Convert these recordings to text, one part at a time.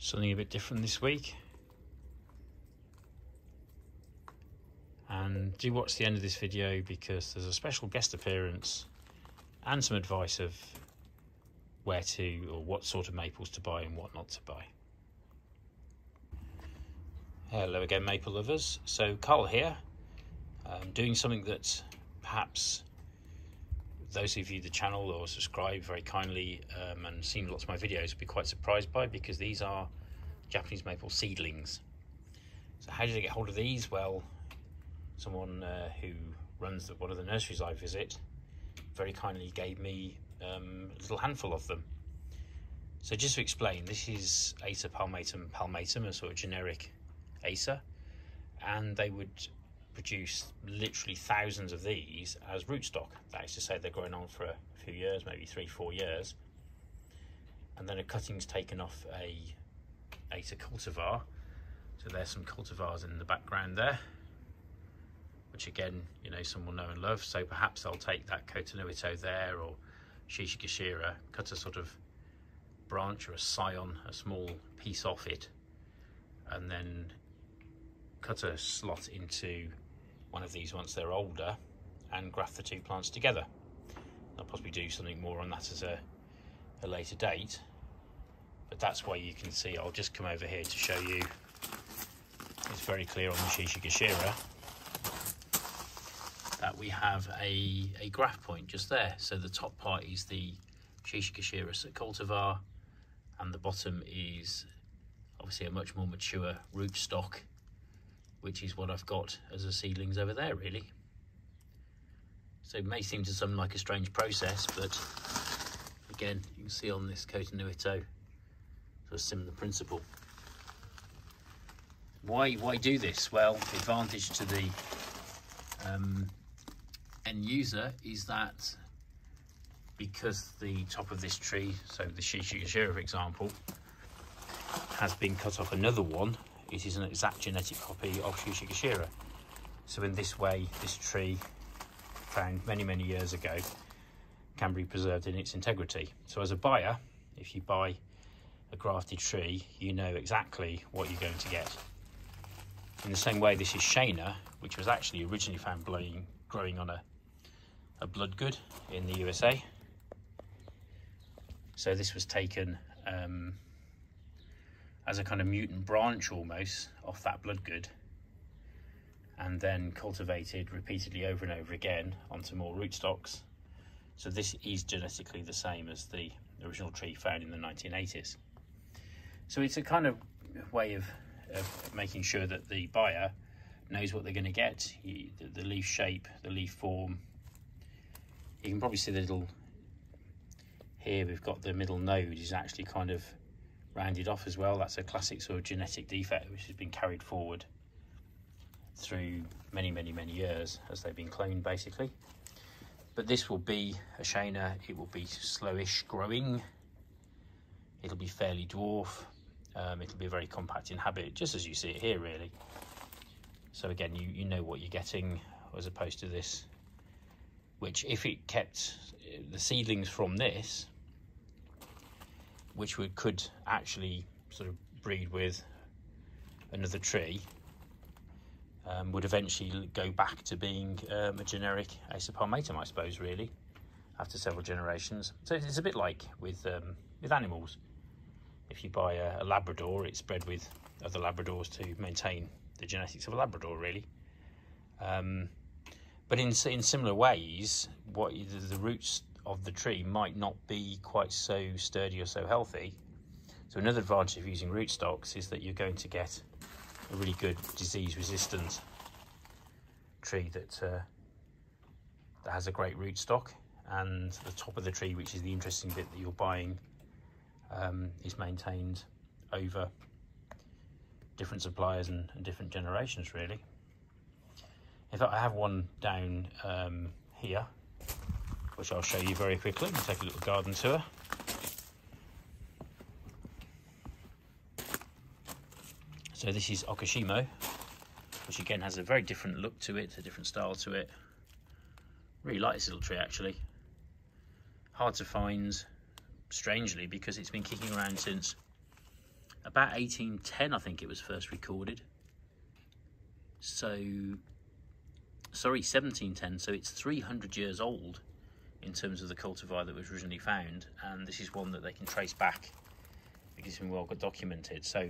something a bit different this week. And do watch the end of this video because there's a special guest appearance and some advice of where to or what sort of maples to buy and what not to buy. Hello again, maple lovers. So, Carl here, um, doing something that perhaps those of you the channel or subscribe very kindly um, and seen lots of my videos will be quite surprised by because these are Japanese maple seedlings. So how did I get hold of these? Well, someone uh, who runs the, one of the nurseries I visit very kindly gave me um, a little handful of them. So just to explain, this is Acer palmatum palmatum, a sort of generic Acer, and they would produce literally thousands of these as rootstock. That is to say they're growing on for a few years, maybe three, four years. And then a cutting's taken off a Acer cultivar. So there's some cultivars in the background there, which again, you know, some will know and love. So perhaps they'll take that Koto-no-ito there or Shishigashira, cut a sort of branch or a scion, a small piece off it, and then cut a slot into one of these once they're older and graft the two plants together. I'll possibly do something more on that as a, a later date, but that's why you can see, I'll just come over here to show you, it's very clear on the Shishigashira that we have a, a graft point just there. So the top part is the Shishigashira cultivar and the bottom is obviously a much more mature rootstock which is what I've got as a seedlings over there really. So it may seem to some like a strange process, but again, you can see on this Koto-no-ito, sort of similar principle. Why, why do this? Well, the advantage to the um, end user is that because the top of this tree, so the Shishigashira for example, has been cut off another one it is an exact genetic copy of Shishigashira. So in this way, this tree, found many, many years ago, can be preserved in its integrity. So as a buyer, if you buy a grafted tree, you know exactly what you're going to get. In the same way, this is Shaina, which was actually originally found blowing, growing on a, a bloodgood in the USA. So this was taken um, as a kind of mutant branch almost off that Bloodgood and then cultivated repeatedly over and over again onto more rootstocks. So this is genetically the same as the original tree found in the 1980s. So it's a kind of way of, of making sure that the buyer knows what they're going to get, the, the leaf shape, the leaf form. You can probably see the little, here we've got the middle node is actually kind of rounded off as well. That's a classic sort of genetic defect which has been carried forward through many, many, many years as they've been cloned basically. But this will be a Shaina, it will be slowish growing, it'll be fairly dwarf, um, it'll be a very compact in habit, just as you see it here really. So again, you, you know what you're getting as opposed to this, which if it kept the seedlings from this, which we could actually sort of breed with another tree um, would eventually go back to being um, a generic Acer palmatum, I suppose, really, after several generations. So it's a bit like with um, with animals. If you buy a, a, Labrador, it's bred with other Labradors to maintain the genetics of a Labrador, really. Um, but in in similar ways, what the, the roots of the tree might not be quite so sturdy or so healthy. So another advantage of using rootstocks is that you're going to get a really good disease resistant tree that uh, that has a great rootstock and the top of the tree which is the interesting bit that you're buying um, is maintained over different suppliers and, and, different generations really. In fact I have one down um, here which I'll show you very quickly. We'll take a little garden tour. So this is Okushimo, which again has a very different look to it, a different style to it. Really like this little tree actually. Hard to find, strangely, because it's been kicking around since about 1810 I think it was first recorded so sorry 1710 so it's 300 years old in terms of the cultivar that was originally found and this is one that they can trace back because it's been well documented. So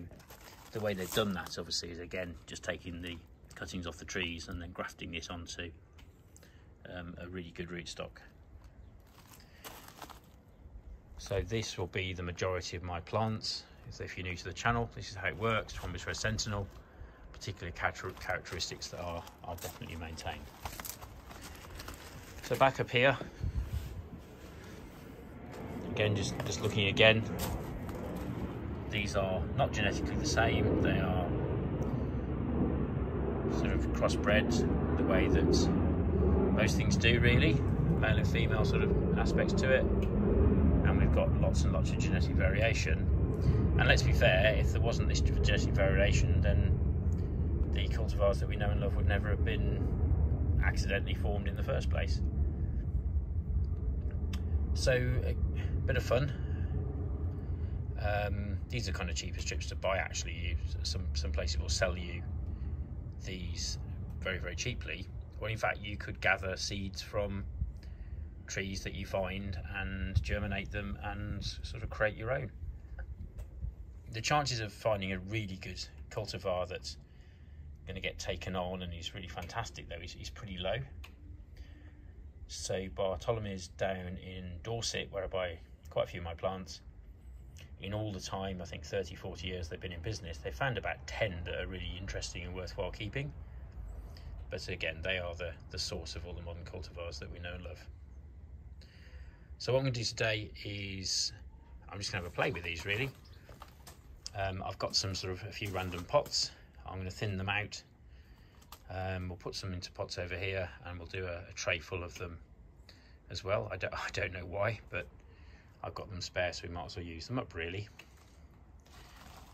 the way they've done that obviously is again just taking the cuttings off the trees and then grafting it onto um, a really good rootstock. So this will be the majority of my plants. So if you're new to the channel this is how it works. From Red Sentinel particular characteristics that are, are definitely maintained. So back up here again just just looking again. These are not genetically the same. They are sort of crossbred the way that most things do really. Male and female sort of aspects to it. And we've got lots and lots of genetic variation. And let's be fair if there wasn't this genetic variation then the cultivars that we know and love would never have been accidentally formed in the first place. So bit of fun. Um, these are kind of cheapest strips to buy actually. Some, some places will sell you these very, very cheaply. Or in fact, you could gather seeds from trees that you find and germinate them and sort of create your own. The chances of finding a really good cultivar that's going to get taken on and is really fantastic though is, is pretty low. So Bartholomew's down in Dorset, where I buy quite a few of my plants. In all the time, I think 30, 40 years they've been in business, they found about 10 that are really interesting and worthwhile keeping. But again, they are the, the source of all the modern cultivars that we know and love. So what I'm going to do today is, I'm just going to have a play with these really. Um, I've got some sort of a few random pots. I'm going to thin them out um, we'll put some into pots over here and we'll do a, a, tray full of them as well. I don't, I don't know why, but I've got them spare, so we might as well use them up really.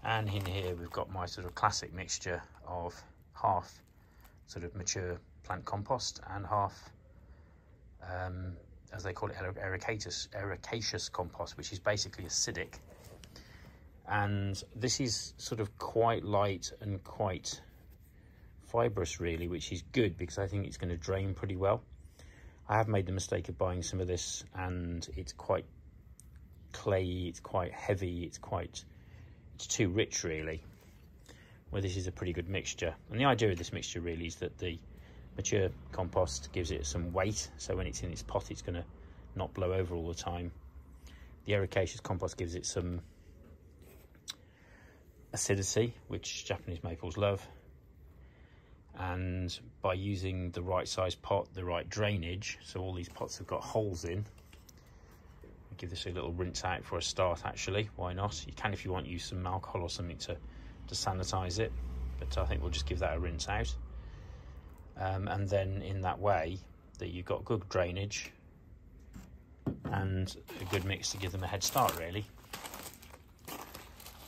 And in here we've got my sort of classic mixture of half sort of mature plant compost and half, um, as they call it, ericaceous, ericaceous compost, which is basically acidic. And this is sort of quite light and quite fibrous really, which is good because I think it's going to drain pretty well. I have made the mistake of buying some of this and it's quite clayey, it's quite heavy, it's quite, it's too rich really. Where this is a pretty good mixture. And the idea of this mixture really is that the mature compost gives it some weight, so when it's in its pot it's going to not blow over all the time. The ericaceous compost gives it some acidity, which Japanese maples love, and by using the right size pot the right drainage so all these pots have got holes in give this a little rinse out for a start actually. Why not? You can if you want use some alcohol or something to to sanitize it but I think we'll just give that a rinse out. Um, and then in that way that you've got good drainage and a good mix to give them a head start really.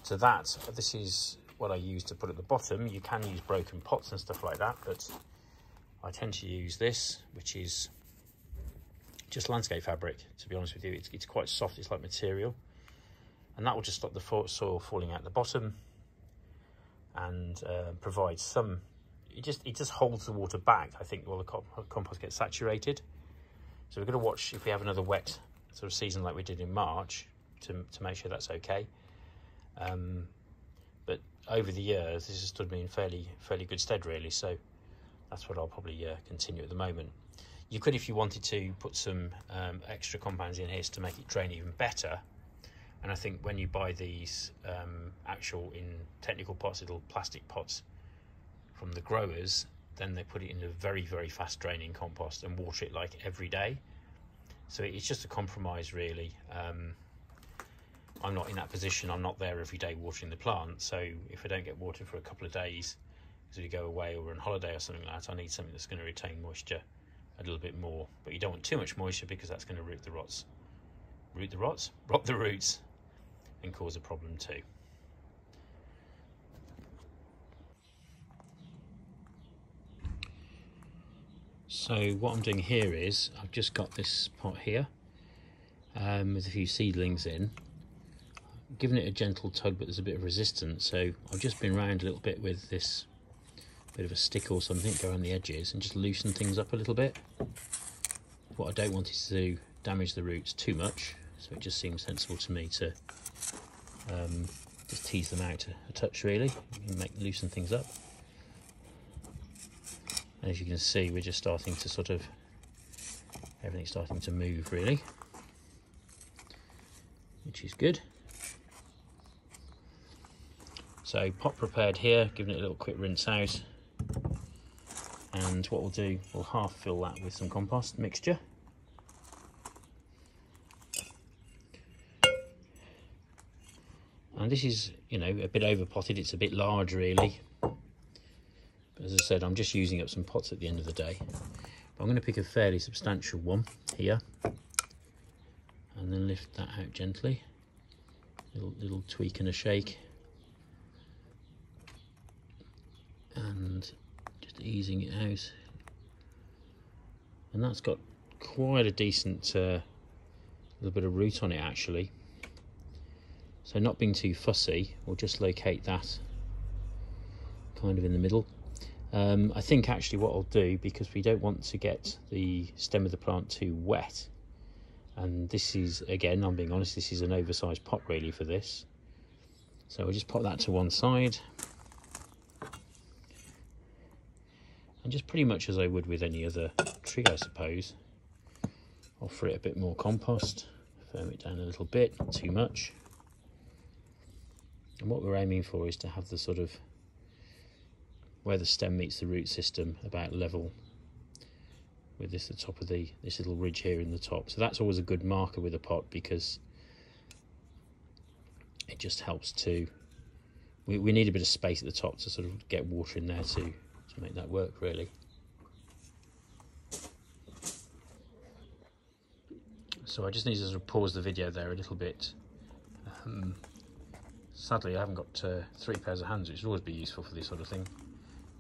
So that this is what I use to put at the bottom. You can use broken pots and stuff like that, but I tend to use this, which is just landscape fabric, to be honest with you. It's, it's quite soft, it's like material. And that will just stop the soil falling out the bottom and uh, provide some, it just, it just holds the water back, I think, while the compost gets saturated. So we're going to watch if we have another wet sort of season like we did in March to, to make sure that's okay. Um, but over the years, this has stood me in fairly fairly good stead, really. So that's what I'll probably uh, continue at the moment. You could, if you wanted to, put some um, extra compounds in here to make it drain even better. And I think when you buy these um, actual in technical pots, little plastic pots from the growers, then they put it in a very, very fast draining compost and water it like every day. So it's just a compromise, really. Um, I'm not in that position. I'm not there every day watering the plant. So if I don't get water for a couple of days, because we go away or on holiday or something like that, I need something that's going to retain moisture a little bit more. But you don't want too much moisture because that's going to root the rots, root the rots, rot the roots, and cause a problem too. So what I'm doing here is I've just got this pot here um, with a few seedlings in Giving it a gentle tug, but there's a bit of resistance. So I've just been round a little bit with this bit of a stick or something, go around the edges and just loosen things up a little bit. What I don't want is to damage the roots too much, so it just seems sensible to me to um, just tease them out a, a touch really, and make loosen things up. And as you can see, we're just starting to sort of everything's starting to move really, which is good. So pot prepared here, giving it a little quick rinse out. And what we'll do, we'll half fill that with some compost mixture. And this is, you know, a bit over potted, it's a bit large really. But as I said, I'm just using up some pots at the end of the day. But I'm going to pick a fairly substantial one here. And then lift that out gently. Little, little tweak and a shake. and easing it out. And that's got quite a decent uh, little bit of root on it actually. So not being too fussy we'll just locate that kind of in the middle. Um, I think actually what I'll do because we don't want to get the stem of the plant too wet and this is again I'm being honest this is an oversized pot really for this. So we'll just pop that to one side and just pretty much as I would with any other tree I suppose. Offer it a bit more compost firm it down a little bit not too much. And what we're aiming for is to have the sort of where the stem meets the root system about level with this the top of the this little ridge here in the top. So that's always a good marker with a pot because it just helps to we, we need a bit of space at the top to sort of get water in there to make that work really. So I just need to sort of pause the video there a little bit. Um, sadly I haven't got uh, three pairs of hands which would always be useful for this sort of thing.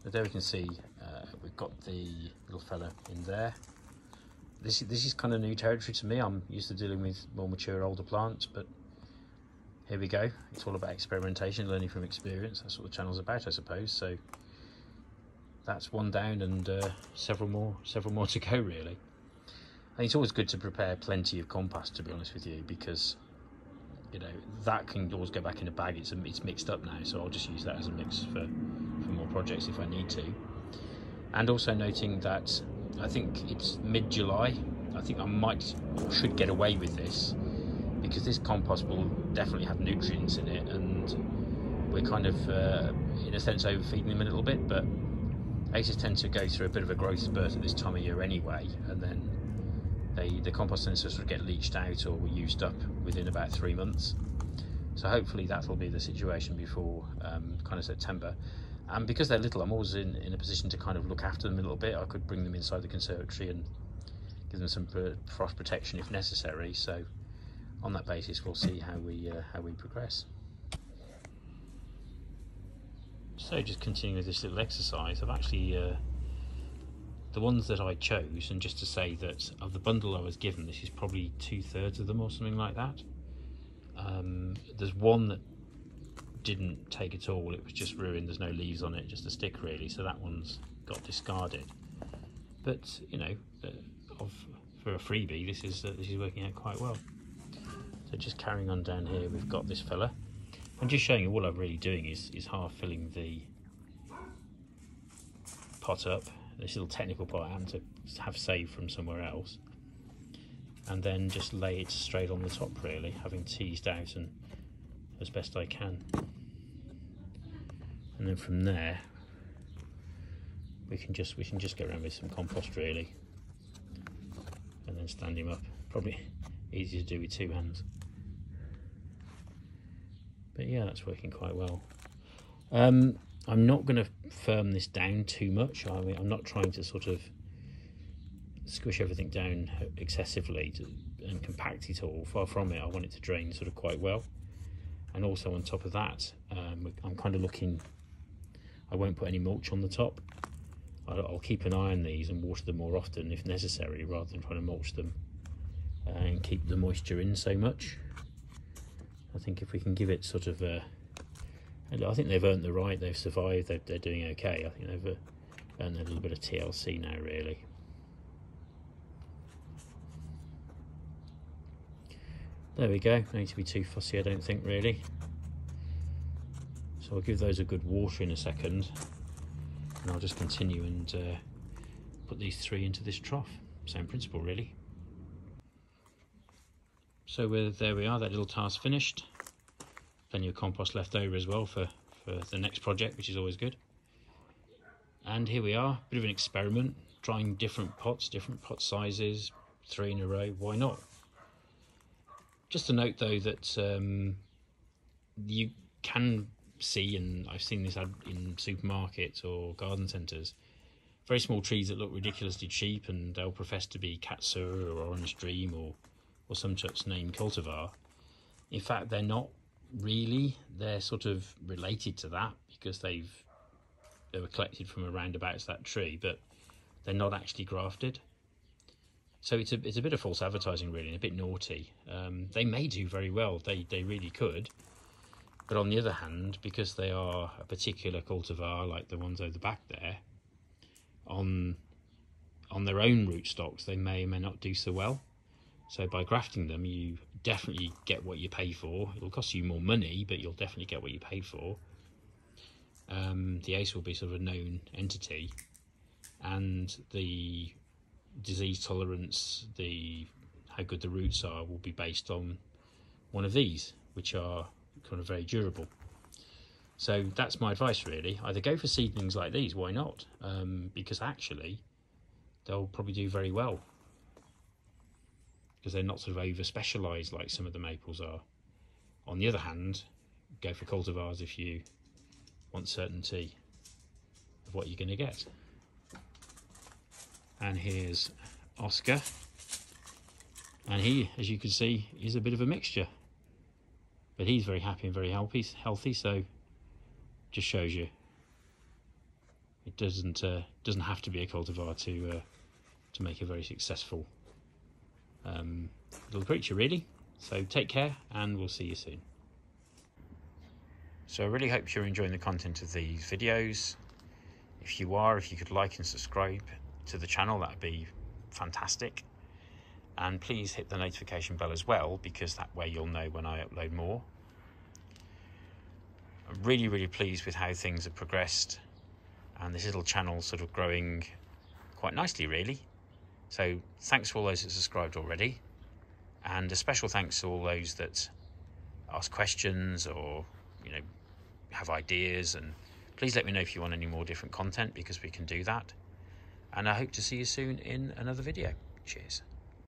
But there we can see uh, we've got the little fella in there. This, this is kind of new territory to me. I'm used to dealing with more mature older plants but here we go. It's all about experimentation, learning from experience. That's what the channel's about I suppose. So that's one down and uh, several more several more to go really. And it's always good to prepare plenty of compost to be honest with you because you know that can always go back in a bag. It's, it's mixed up now so I'll just use that as a mix for for more projects if I need to. And also noting that I think it's mid-July. I think I might should get away with this because this compost will definitely have nutrients in it and we're kind of uh, in a sense overfeeding them a little bit but Acers tend to go through a bit of a growth spurt at this time of year anyway, and then they, the compost to sort of get leached out or used up within about three months. So hopefully that'll be the situation before um, kind of September. And because they're little, I'm always in, in a position to kind of look after them a little bit. I could bring them inside the conservatory and give them some frost protection if necessary. So on that basis, we'll see how we uh, how we progress. So just continuing with this little exercise, I've actually, uh, the ones that I chose, and just to say that of the bundle I was given, this is probably two thirds of them or something like that. Um, there's one that didn't take at all, it was just ruined, there's no leaves on it, just a stick really, so that one's got discarded. But, you know, uh, of, for a freebie, this is, uh, this is working out quite well. So just carrying on down here, we've got this fella. I'm just showing you all I'm really doing is, is half filling the pot up, this little technical pot I am to have saved from somewhere else, and then just lay it straight on the top really, having teased out and as best I can. And then from there, we can just we can just get around with some compost really, and then stand him up. Probably easy to do with two hands but yeah that's working quite well. Um, I'm not going to firm this down too much. I mean, I'm not trying to sort of squish everything down excessively to, and compact it all. Far from it. I want it to drain sort of quite well. And also on top of that um, I'm kind of looking I won't put any mulch on the top. I'll, I'll, keep an eye on these and water them more often if necessary rather than trying to mulch them and keep the moisture in so much I think if we can give it sort of a, I think they've earned the right. They've survived. They're, they're doing okay. I think they've uh, earned a little bit of TLC now, really. There we go. No need to be too fussy, I don't think, really. So I'll give those a good water in a second. And I'll just continue and uh, put these three into this trough. Same principle, really. So there we are, that little task finished. Plenty of compost left over as well for, for the next project, which is always good. And here we are, a bit of an experiment, trying different pots, different pot sizes, three in a row, why not? Just a note though that um, you can see, and I've seen this in supermarkets or garden centres, very small trees that look ridiculously cheap and they'll profess to be Katsura or Orange Dream or, or some such name cultivar. In fact, they're not really. They're sort of related to that because they've they were collected from around about that tree, but they're not actually grafted. So it's a it's a bit of false advertising, really, and a bit naughty. Um, they may do very well. They they really could. But on the other hand, because they are a particular cultivar, like the ones over the back there, on on their own rootstocks, they may or may not do so well. So by grafting them, you definitely get what you pay for. It'll cost you more money, but you'll definitely get what you pay for. Um, the ACE will be sort of a known entity, and the disease tolerance, the how good the roots are, will be based on one of these, which are kind of very durable. So that's my advice really. Either go for seedlings like these, why not? Um, because actually, they'll probably do very well because they're not sort of over specialised like some of the maples are. On the other hand, go for cultivars if you want certainty of what you're going to get. And here's Oscar. And he as you can see is a bit of a mixture. But he's very happy and very healthy healthy so just shows you. It doesn't uh, doesn't have to be a cultivar to uh, to make a very successful um, little creature really so take care and we'll see you soon so I really hope you're enjoying the content of these videos if you are if you could like and subscribe to the channel, that would be fantastic. And please hit the notification bell as well, because that way you'll know when I upload more. I'm really, really pleased with how things have progressed and this little channel sort of growing quite nicely, really. So thanks to all those that subscribed already. And a special thanks to all those that ask questions or, you know, have ideas. And please let me know if you want any more different content because we can do that and I hope to see you soon in another video. Cheers.